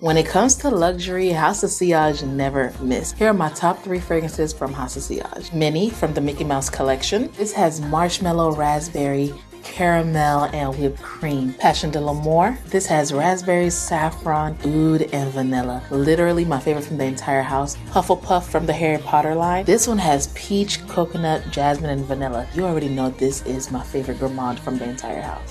When it comes to luxury, House of Sillage never miss. Here are my top three fragrances from House of Sillage. Minnie from the Mickey Mouse collection. This has marshmallow, raspberry, caramel, and whipped cream. Passion de l'Amour. This has raspberries, saffron, oud, and vanilla. Literally my favorite from the entire house. Hufflepuff from the Harry Potter line. This one has peach, coconut, jasmine, and vanilla. You already know this is my favorite gourmand from the entire house.